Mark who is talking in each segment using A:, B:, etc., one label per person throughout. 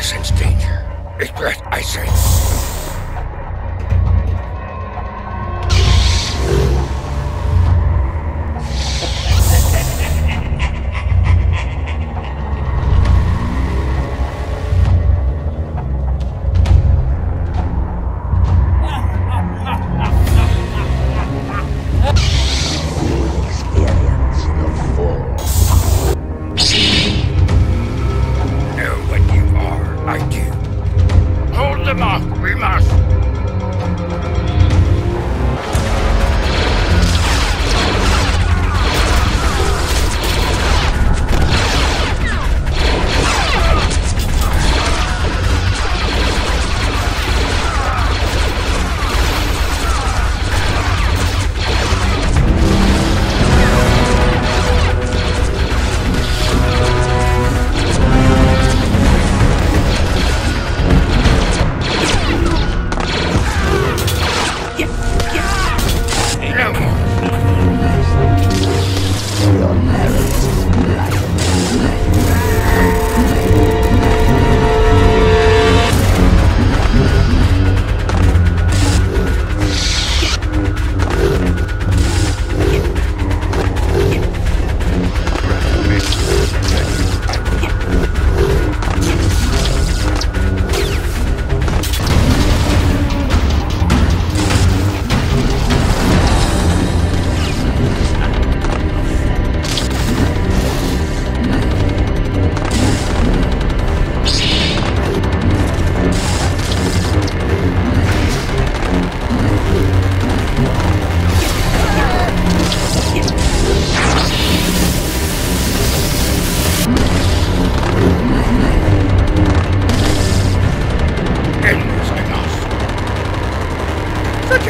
A: I sense danger. A threat I sense.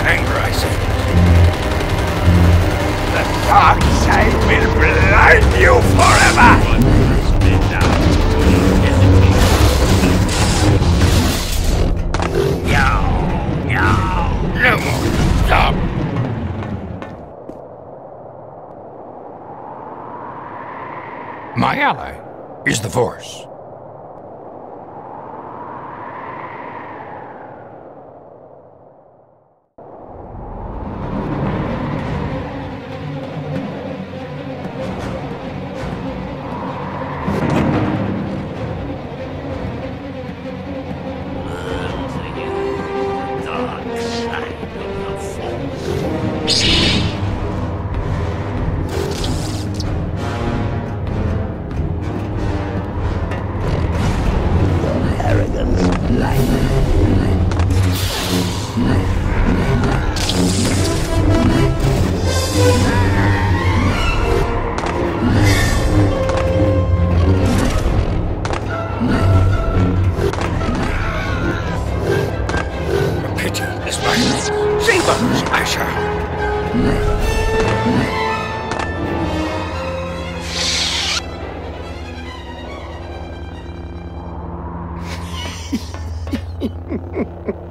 A: Such anger I sense. The dark side will blind you forever! No more. Stop. My ally is the Force. Ha ha ha.